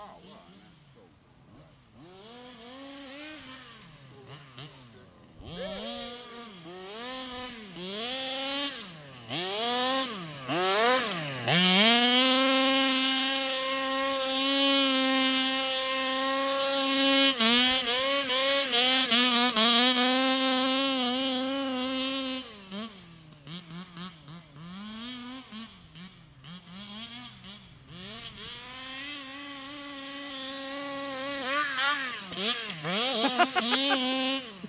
Oh, well, cool.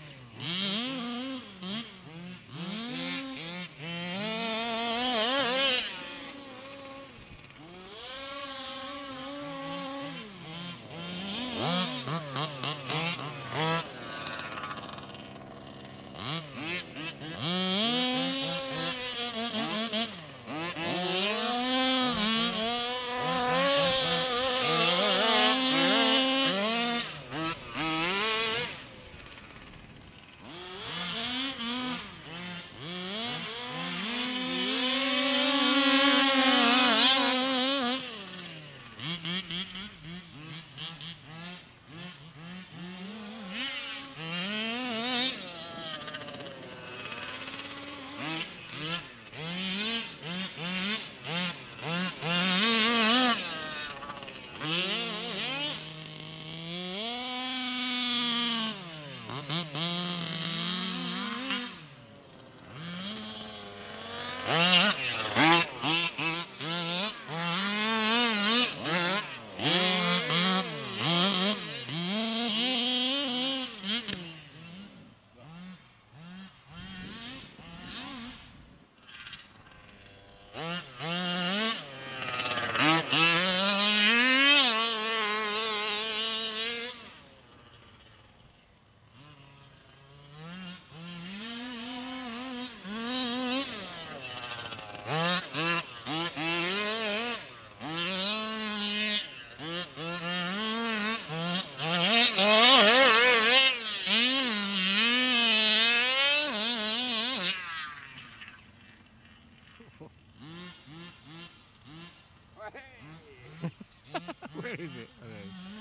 Where is it? Is.